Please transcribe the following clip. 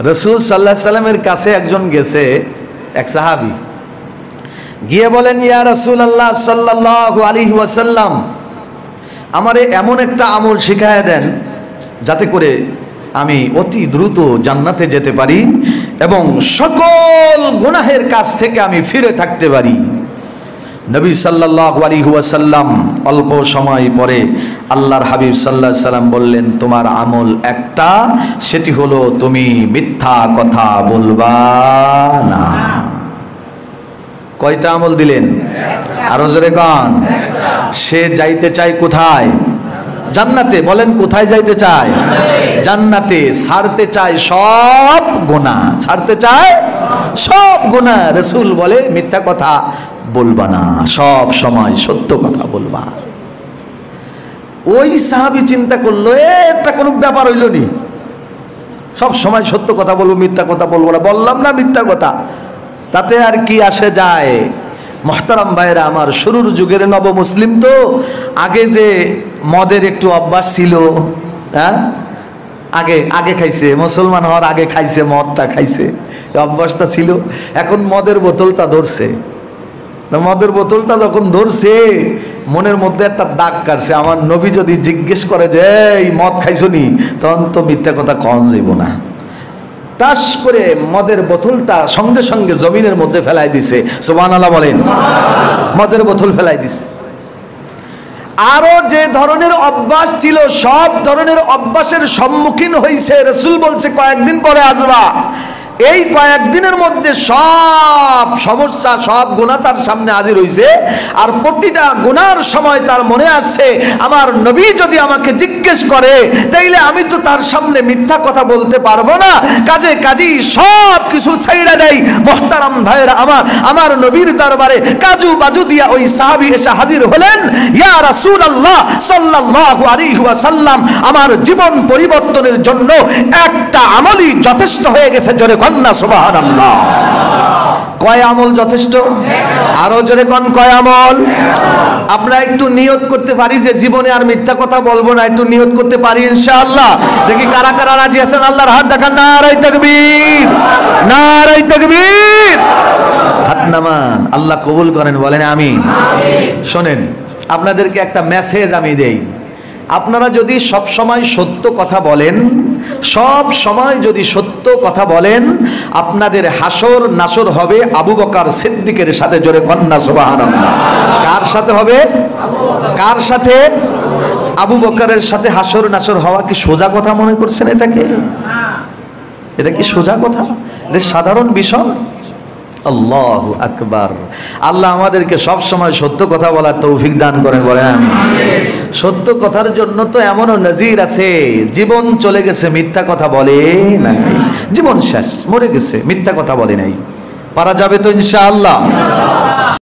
রসুল সাল্লাহ সাল্লামের কাছে একজন গেছে, এক সাহাবি। গিয়ে বলেন, ইয়া রসুল আল্লাহ সাল্লাহ আলী ওয়াসাল্লাম, আমারে এমন একটা আমল শিখায় দেন যাতে করে আমি অতি দ্রুত জান্নাতে যেতে পারি এবং সকল গুনাহের কাছ থেকে আমি ফিরে থাকতে পারি। নবী সাল্লাহ আলী ওয়াসাল্লাম অল্প সময় পরে আল্লাহর হাবিব সাল্লাহ সাল্লাম বললেন, তোমার আমল একটা, সেটি হলো তুমি মিথ্যা কথা বলবা না। কয়টা আমল দিলেন? আরও জোরে কন। সে যাইতে চায় কোথায়? জান্নাতে। বলেন, কোথায় যাইতে চায়? জান্নাতে। ছাড়তে চায় সব গোনা। ছাড়তে চায় সব গোনা রসুল বলে মিথ্যা কথা বলবা না, সব সময় সত্য কথা বলবা। ওই সাহাবি চিন্তা করল এটা কোনো ব্যাপার হইল নি। সব সময় সত্য কথা বলব, মিথ্যা কথা বলব না। বললাম না মিথ্যা কথা। তাতে আর কি আসে যায়? মহতারাম ভাইরা আমার শুরুর যুগের নব মুসলিম তো, আগে যে মদের একটু অভ্যাস ছিল হ্যাঁ? আগে আগে খাইছে, মুসলমান হওয়ার আগে খাইছে, মদটা খাইছে। অভ্যাসটা ছিল। এখন মদের বোতলটা ধরছে। মদের বোতলটা যখন ধরছে, মনের মধ্যে একটা দাগ কাটছে। আমার নবী যদি জিজ্ঞেস করে যে, এই, মদ খাইছো নি? তখন তো মিথ্যা কথা কন যাইব না। তাস করে মদের বোতলটা সঙ্গে সঙ্গে জমিনের মধ্যে ফেলাই দিছে। সোবান আলা বলেন। মদের বোতল ফেলাই দিছে। আরও যে ধরনের অভ্যাস ছিল, সব ধরনের অভ্যাসের সম্মুখীন হয়েছে রসুল বলছে, কয়েকদিন পরে আসবা। এই কয়েকদিনের মধ্যে সব সমস্যা, সব গুণা তার সামনে হাজির হয়েছে আর প্রতিটা গুনার সময় তার মনে আসছে, আমার নবী যদি আমাকে জিজ্ঞেস করে, তাইলে আমি তো তার সামনে মিথ্যা কথা বলতে পারব না। কাজে কাজী সব কিছু ছাইড়া দেয় মোহতারাম ভাইরা আমার আমার নবীর দরবারে কাজু বাজু দিয়া ওই সাহাবি এসে হাজির হলেন, ইয়া রাসূল আল্লাহ সাল্লাল্লাহু আলাইহি ওয়াসাল্লাম, আমার জীবন পরিবর্তনের জন্য একটা আমলই যথেষ্ট হয়ে গেছে জোরে কন্যা সুবহানাল্লাহ। কয় আমল যথেষ্ট? আরও জোরে কন, কয় আমল? আমরা একটু নিয়ত করতে পারি যে জীবনে আর মিথ্যা কথা বলব না, একটু নিয়ত করতে পারি ইনশাআল্লাহ। দেখি কারা কারা রাজি আছেন? আল্লাহর হাত দেখান নারাই তাকবীর নারাই তাকবীর। হাত নামান, আল্লাহ কবুল করেন, বলেন আমি শোনেন, আপনাদেরকে একটা মেসেজ আমি দেই। আপনারা যদি সব সময় সত্য কথা বলেন সব সময় যদি সত্য কথা বলেন, আপনাদের হাসর নাসর হবে আবু বকার সিদ্দিকের সাথে জোরে কন্যা সোবাহান্লাহ কার সাথে হবে? কার সাথে? আবু বকারের সাথে হাসর নাসর হওয়া কি সোজা কথা মনে করছেন এটাকে? এটা কি সোজা কথা? এটা সাধারণ বিষয়। আল্লাহ আকবার। আল্লাহ আমাদেরকে সব সময় সত্য কথা বলার তৌফিক দান করেন, বলেন সত্য কথার জন্য তো এমনও নজির আছে, জীবন চলে গেছে, মিথ্যা কথা বলে নাই। জীবন শেষ, মরে গেছে, মিথ্যা কথা বলে নাই। পারা যাবে তো ইনশাআল্লাহ।